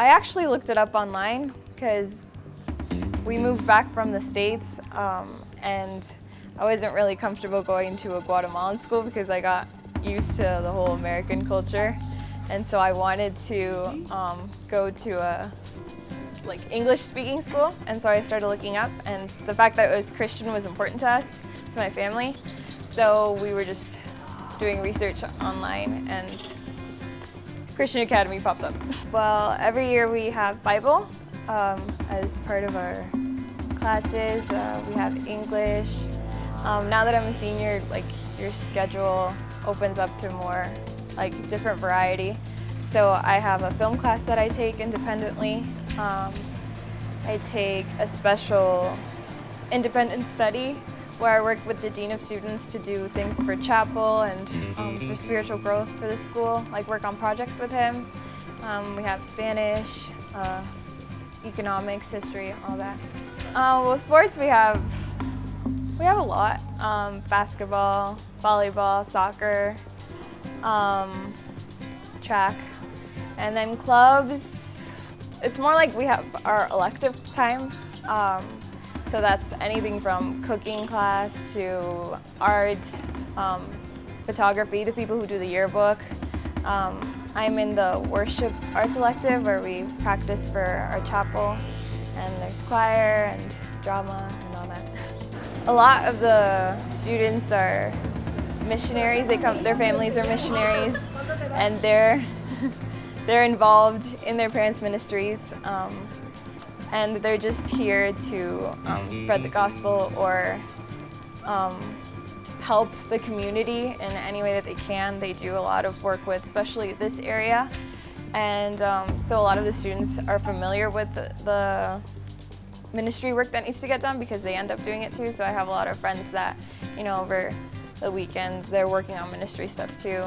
I actually looked it up online because we moved back from the States um, and I wasn't really comfortable going to a Guatemalan school because I got used to the whole American culture. And so I wanted to um, go to a like English speaking school. And so I started looking up and the fact that it was Christian was important to us, to my family. So we were just doing research online and Christian Academy popped up. Well, every year we have Bible um, as part of our classes. Uh, we have English. Um, now that I'm a senior, like your schedule opens up to more like different variety. So I have a film class that I take independently. Um, I take a special independent study where I work with the Dean of Students to do things for chapel and um, for spiritual growth for the school, like work on projects with him. Um, we have Spanish, uh, economics, history, all that. Uh, well, sports we have, we have a lot. Um, basketball, volleyball, soccer, um, track, and then clubs. It's more like we have our elective time. So that's anything from cooking class to art, um, photography to people who do the yearbook. Um, I'm in the worship arts elective where we practice for our chapel and there's choir and drama and all that. A lot of the students are missionaries. They come, their families are missionaries and they're, they're involved in their parents' ministries. Um, and they're just here to um, spread the gospel or um, help the community in any way that they can. They do a lot of work with especially this area and um, so a lot of the students are familiar with the, the, ministry work that needs to get done because they end up doing it too. So I have a lot of friends that, you know, over the weekends they're working on ministry stuff too.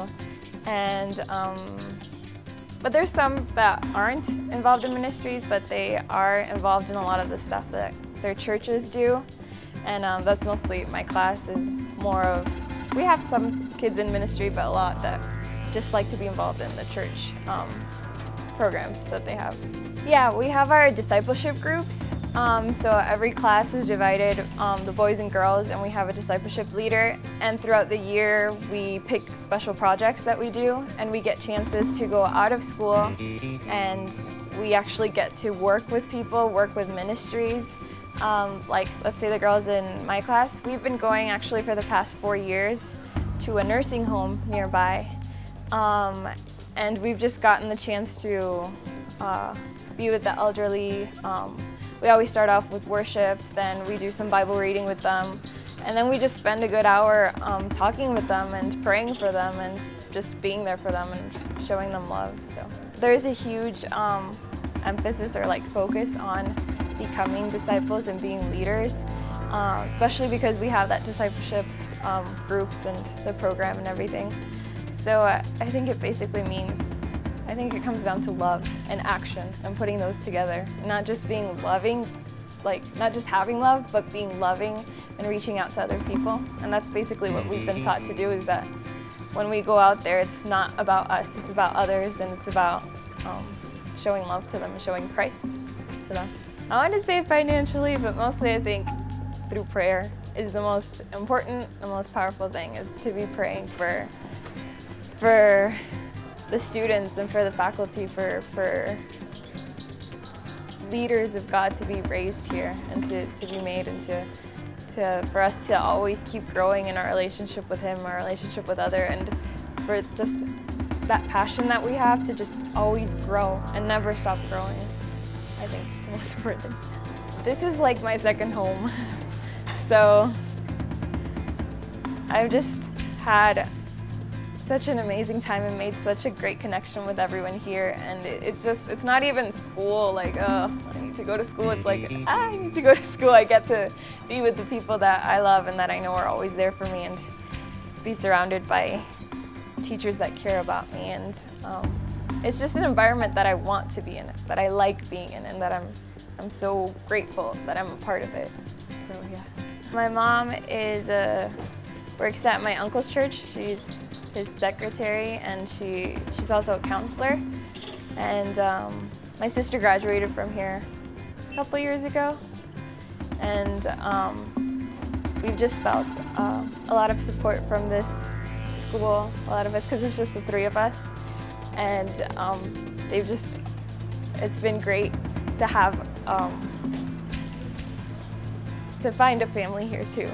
And um, but there's some that aren't involved in ministries, but they are involved in a lot of the stuff that their churches do. And um, that's mostly my class is more of, we have some kids in ministry, but a lot that just like to be involved in the church um, programs that they have. Yeah, we have our discipleship groups. Um, so every class is divided, um, the boys and girls, and we have a discipleship leader. And throughout the year, we pick special projects that we do, and we get chances to go out of school, and we actually get to work with people, work with ministries. Um, like, let's say the girls in my class, we've been going actually for the past four years to a nursing home nearby. Um, and we've just gotten the chance to uh, be with the elderly, um, we always start off with worship, then we do some Bible reading with them, and then we just spend a good hour um, talking with them and praying for them and just being there for them and showing them love. So there's a huge um, emphasis or like focus on becoming disciples and being leaders, uh, especially because we have that discipleship um, groups and the program and everything. So I, I think it basically means I think it comes down to love and action and putting those together. Not just being loving, like not just having love, but being loving and reaching out to other people. And that's basically what we've been taught to do is that when we go out there, it's not about us, it's about others and it's about um, showing love to them showing Christ to them. I want to say financially, but mostly I think through prayer is the most important, the most powerful thing is to be praying for, for the students and for the faculty, for, for leaders of God to be raised here and to, to be made and to, to, for us to always keep growing in our relationship with Him, our relationship with other, and for just that passion that we have to just always grow and never stop growing I think, the most important This is like my second home. so I've just had such an amazing time and made such a great connection with everyone here. And it, it's just, it's not even school, like, oh, I need to go to school. It's like, ah, I need to go to school. I get to be with the people that I love and that I know are always there for me and be surrounded by teachers that care about me. And um, it's just an environment that I want to be in, that I like being in, and that I'm, I'm so grateful that I'm a part of it. So, yeah. My mom is a, works at my uncle's church. She's his secretary, and she she's also a counselor. And um, My sister graduated from here a couple years ago, and um, we've just felt uh, a lot of support from this school, a lot of us, because it's just the three of us, and um, they've just, it's been great to have, um, to find a family here too.